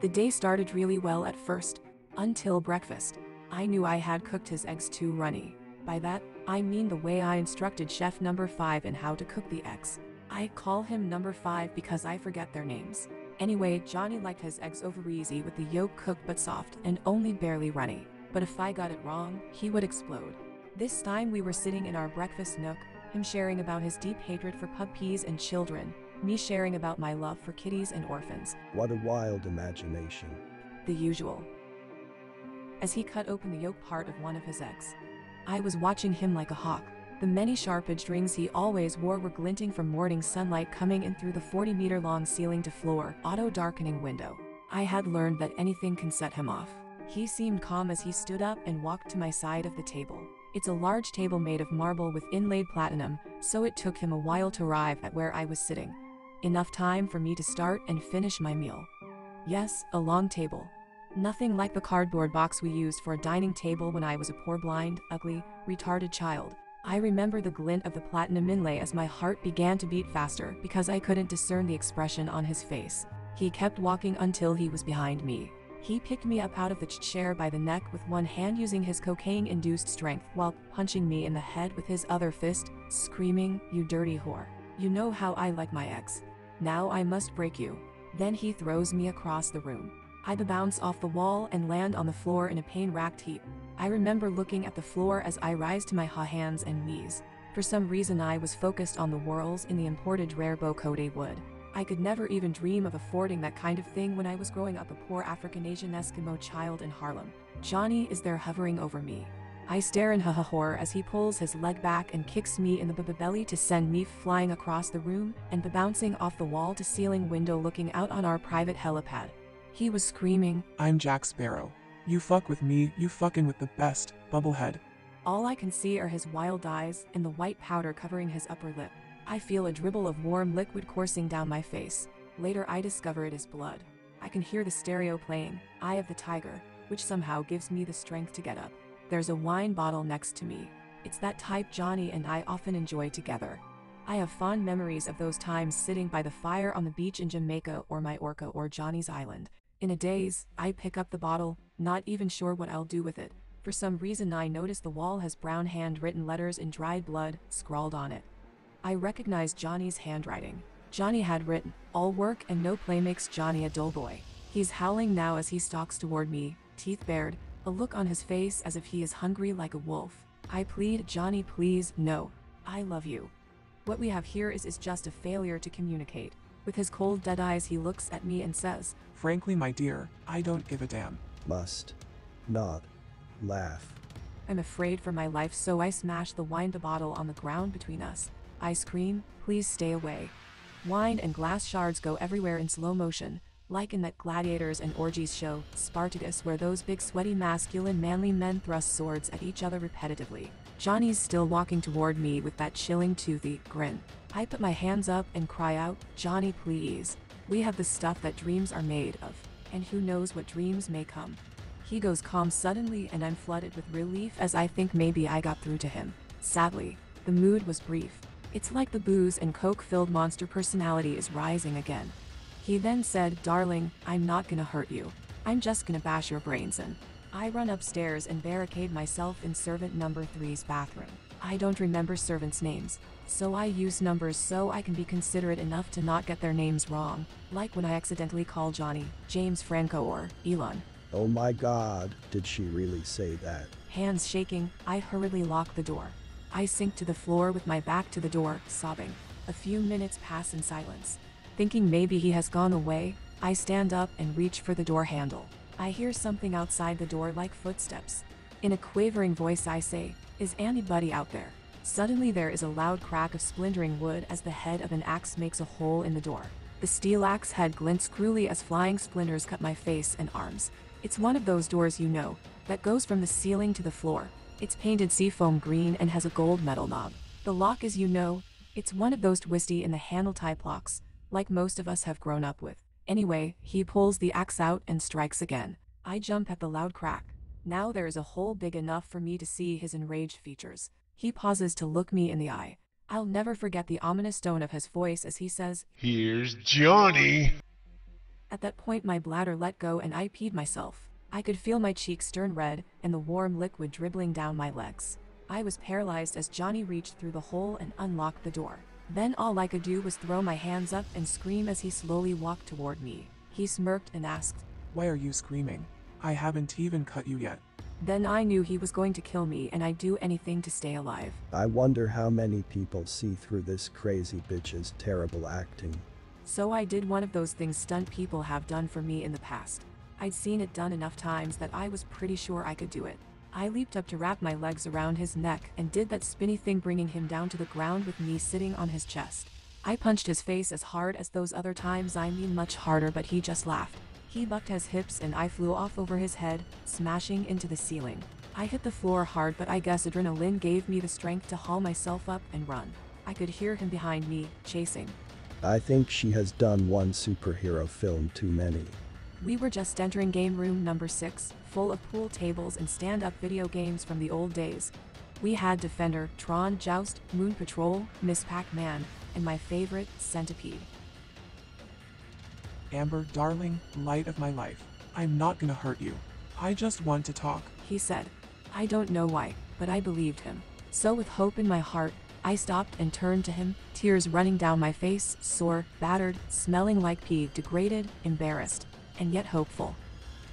The day started really well at first, until breakfast. I knew I had cooked his eggs too runny. By that, I mean the way I instructed chef number 5 in how to cook the eggs. I call him number 5 because I forget their names. Anyway, Johnny liked his eggs over easy with the yolk cooked but soft and only barely runny. But if I got it wrong, he would explode. This time we were sitting in our breakfast nook, him sharing about his deep hatred for puppies and children, me sharing about my love for kitties and orphans. What a wild imagination. The usual. As he cut open the yolk part of one of his eggs, I was watching him like a hawk. The many sharp-edged rings he always wore were glinting from morning sunlight coming in through the 40-meter-long ceiling-to-floor, auto-darkening window. I had learned that anything can set him off. He seemed calm as he stood up and walked to my side of the table. It's a large table made of marble with inlaid platinum, so it took him a while to arrive at where I was sitting. Enough time for me to start and finish my meal. Yes, a long table. Nothing like the cardboard box we used for a dining table when I was a poor blind, ugly, retarded child. I remember the glint of the platinum inlay as my heart began to beat faster because I couldn't discern the expression on his face. He kept walking until he was behind me. He picked me up out of the chair by the neck with one hand using his cocaine-induced strength while punching me in the head with his other fist, screaming, you dirty whore. You know how I like my ex. Now I must break you. Then he throws me across the room. I bounce off the wall and land on the floor in a pain-racked heap. I remember looking at the floor as I rise to my hands and knees. For some reason I was focused on the whorls in the imported rare Bocote wood. I could never even dream of affording that kind of thing when I was growing up a poor African Asian Eskimo child in Harlem. Johnny is there hovering over me. I stare in haha horror as he pulls his leg back and kicks me in the b belly to send me flying across the room and bouncing off the wall to ceiling window looking out on our private helipad. He was screaming, I'm Jack Sparrow. You fuck with me, you fucking with the best, bubblehead. All I can see are his wild eyes and the white powder covering his upper lip. I feel a dribble of warm liquid coursing down my face. Later I discover it is blood. I can hear the stereo playing, Eye of the Tiger, which somehow gives me the strength to get up. There's a wine bottle next to me. It's that type Johnny and I often enjoy together. I have fond memories of those times sitting by the fire on the beach in Jamaica or Majorca or Johnny's Island. In a daze, I pick up the bottle, not even sure what I'll do with it. For some reason I notice the wall has brown handwritten letters in dried blood, scrawled on it. I recognized Johnny's handwriting. Johnny had written, all work and no play makes Johnny a dull boy. He's howling now as he stalks toward me, teeth bared, a look on his face as if he is hungry like a wolf. I plead, Johnny please, no. I love you. What we have here is, is just a failure to communicate. With his cold dead eyes he looks at me and says, Frankly my dear, I don't give a damn. Must. Not. Laugh. I'm afraid for my life so I smash the wine bottle on the ground between us. I cream, please stay away. Wine and glass shards go everywhere in slow motion, like in that gladiators and orgies show, Spartacus where those big sweaty masculine manly men thrust swords at each other repetitively. Johnny's still walking toward me with that chilling toothy grin. I put my hands up and cry out, Johnny please. We have the stuff that dreams are made of, and who knows what dreams may come. He goes calm suddenly and I'm flooded with relief as I think maybe I got through to him. Sadly, the mood was brief. It's like the booze and coke-filled monster personality is rising again. He then said, darling, I'm not gonna hurt you. I'm just gonna bash your brains in. I run upstairs and barricade myself in servant number three's bathroom. I don't remember servants' names, so I use numbers so I can be considerate enough to not get their names wrong, like when I accidentally call Johnny, James Franco or Elon. Oh my god, did she really say that? Hands shaking, I hurriedly lock the door. I sink to the floor with my back to the door, sobbing. A few minutes pass in silence. Thinking maybe he has gone away, I stand up and reach for the door handle. I hear something outside the door like footsteps. In a quavering voice I say, is anybody out there? Suddenly there is a loud crack of splintering wood as the head of an axe makes a hole in the door. The steel axe head glints cruelly as flying splinters cut my face and arms. It's one of those doors you know, that goes from the ceiling to the floor, it's painted seafoam green and has a gold metal knob. The lock as you know, it's one of those twisty in the handle type locks, like most of us have grown up with. Anyway, he pulls the axe out and strikes again. I jump at the loud crack. Now there is a hole big enough for me to see his enraged features. He pauses to look me in the eye. I'll never forget the ominous tone of his voice as he says, Here's Johnny. At that point, my bladder let go and I peed myself. I could feel my cheeks turn red and the warm liquid dribbling down my legs. I was paralyzed as Johnny reached through the hole and unlocked the door. Then all I could do was throw my hands up and scream as he slowly walked toward me. He smirked and asked, Why are you screaming? I haven't even cut you yet. Then I knew he was going to kill me and I'd do anything to stay alive. I wonder how many people see through this crazy bitch's terrible acting. So I did one of those things stunt people have done for me in the past. I'd seen it done enough times that I was pretty sure I could do it. I leaped up to wrap my legs around his neck and did that spinny thing bringing him down to the ground with me sitting on his chest. I punched his face as hard as those other times I mean much harder but he just laughed. He bucked his hips and I flew off over his head, smashing into the ceiling. I hit the floor hard but I guess adrenaline gave me the strength to haul myself up and run. I could hear him behind me, chasing. I think she has done one superhero film too many. We were just entering game room number 6, full of pool tables and stand-up video games from the old days. We had Defender, Tron Joust, Moon Patrol, Miss Pac-Man, and my favorite, Centipede. Amber, darling, light of my life. I'm not gonna hurt you. I just want to talk. He said. I don't know why, but I believed him. So with hope in my heart, I stopped and turned to him, tears running down my face, sore, battered, smelling like pee, degraded, embarrassed, and yet hopeful.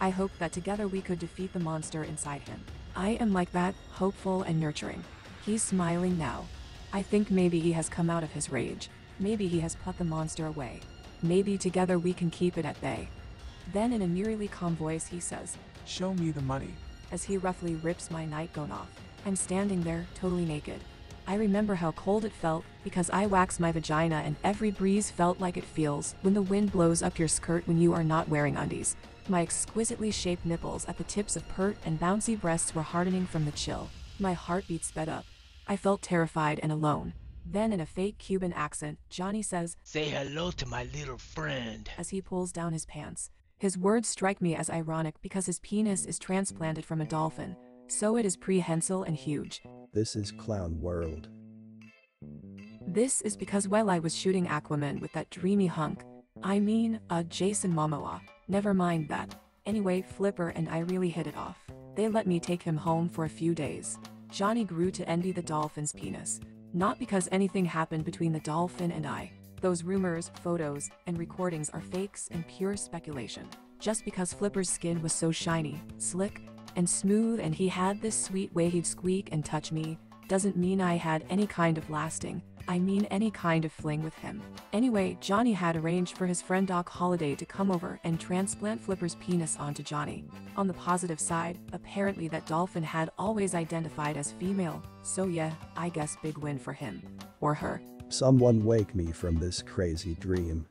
I hoped that together we could defeat the monster inside him. I am like that, hopeful and nurturing. He's smiling now. I think maybe he has come out of his rage. Maybe he has put the monster away. Maybe together we can keep it at bay. Then in a eerily calm voice he says, Show me the money. as he roughly rips my nightgown off. I'm standing there, totally naked. I remember how cold it felt because I wax my vagina and every breeze felt like it feels when the wind blows up your skirt when you are not wearing undies. My exquisitely shaped nipples at the tips of pert and bouncy breasts were hardening from the chill. My heartbeat sped up. I felt terrified and alone. Then in a fake Cuban accent, Johnny says, Say hello to my little friend. as he pulls down his pants. His words strike me as ironic because his penis is transplanted from a dolphin, so it is prehensile and huge. This is Clown World. This is because while I was shooting Aquaman with that dreamy hunk, I mean, uh, Jason Momoa, never mind that. Anyway, Flipper and I really hit it off. They let me take him home for a few days. Johnny grew to envy the dolphin's penis. Not because anything happened between the dolphin and I. Those rumors, photos, and recordings are fakes and pure speculation. Just because Flipper's skin was so shiny, slick, and smooth and he had this sweet way he'd squeak and touch me, doesn't mean I had any kind of lasting, I mean any kind of fling with him. Anyway, Johnny had arranged for his friend Doc Holliday to come over and transplant Flipper's penis onto Johnny. On the positive side, apparently that dolphin had always identified as female, so yeah, I guess big win for him. Or her. Someone wake me from this crazy dream.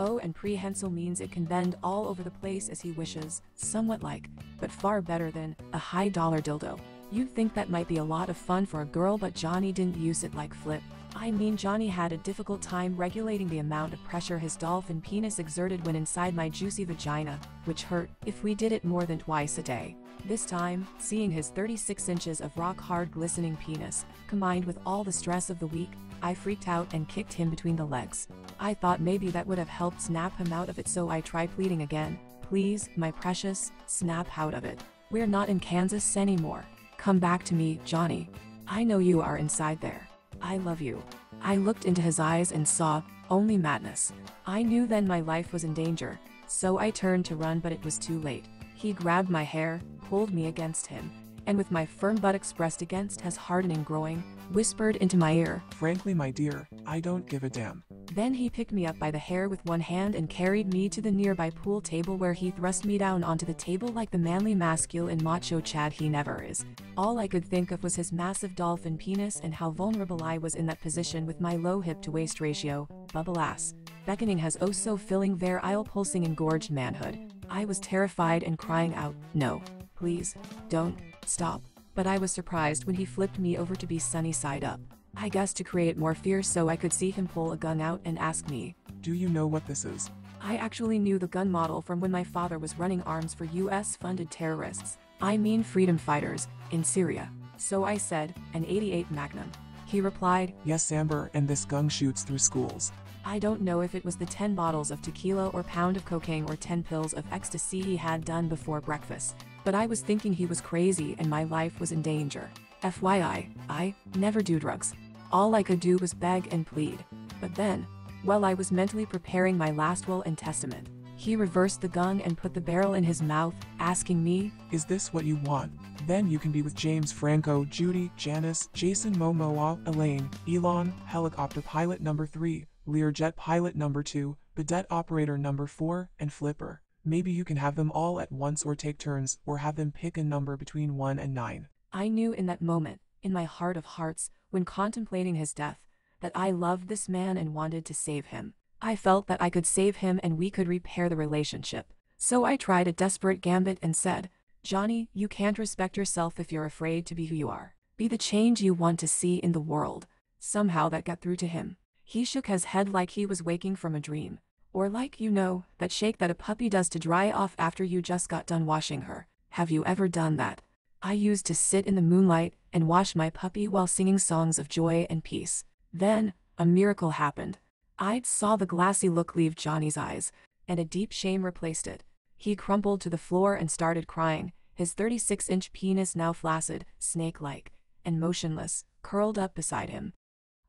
Oh, and prehensile means it can bend all over the place as he wishes, somewhat like, but far better than, a high dollar dildo. You'd think that might be a lot of fun for a girl, but Johnny didn't use it like Flip. I mean, Johnny had a difficult time regulating the amount of pressure his dolphin penis exerted when inside my juicy vagina, which hurt if we did it more than twice a day. This time, seeing his 36 inches of rock hard glistening penis, combined with all the stress of the week, I freaked out and kicked him between the legs. I thought maybe that would have helped snap him out of it, so I tried pleading again. Please, my precious, snap out of it. We're not in Kansas anymore. Come back to me, Johnny. I know you are inside there. I love you. I looked into his eyes and saw only madness. I knew then my life was in danger, so I turned to run, but it was too late. He grabbed my hair, pulled me against him, and with my firm buttocks pressed against his hardening groin, whispered into my ear. Frankly, my dear, I don't give a damn. Then he picked me up by the hair with one hand and carried me to the nearby pool table where he thrust me down onto the table like the manly masculine macho Chad he never is. All I could think of was his massive dolphin penis and how vulnerable I was in that position with my low hip to waist ratio, bubble ass. Beckoning has oh so filling virile pulsing engorged manhood. I was terrified and crying out, no, please, don't, stop. But I was surprised when he flipped me over to be sunny side up. I guess to create more fear so I could see him pull a gun out and ask me. Do you know what this is? I actually knew the gun model from when my father was running arms for US funded terrorists. I mean freedom fighters, in Syria. So I said, an 88 Magnum. He replied, Yes, Amber, and this gun shoots through schools. I don't know if it was the 10 bottles of tequila or pound of cocaine or 10 pills of ecstasy he had done before breakfast, but I was thinking he was crazy and my life was in danger. FYI, I never do drugs. All I could do was beg and plead. But then, while I was mentally preparing my last will and testament, he reversed the gun and put the barrel in his mouth, asking me, Is this what you want? Then you can be with James Franco, Judy, Janice, Jason Momoa, Elaine, Elon, helicopter pilot number 3, Learjet pilot number 2, bidet operator number 4, and Flipper. Maybe you can have them all at once or take turns, or have them pick a number between 1 and 9. I knew in that moment, in my heart of hearts, when contemplating his death, that I loved this man and wanted to save him. I felt that I could save him and we could repair the relationship. So I tried a desperate gambit and said, Johnny, you can't respect yourself if you're afraid to be who you are. Be the change you want to see in the world. Somehow that got through to him. He shook his head like he was waking from a dream. Or like, you know, that shake that a puppy does to dry off after you just got done washing her. Have you ever done that? I used to sit in the moonlight and wash my puppy while singing songs of joy and peace. Then, a miracle happened. I saw the glassy look leave Johnny's eyes, and a deep shame replaced it. He crumpled to the floor and started crying, his 36 inch penis now flaccid, snake like, and motionless, curled up beside him.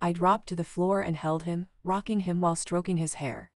I dropped to the floor and held him, rocking him while stroking his hair.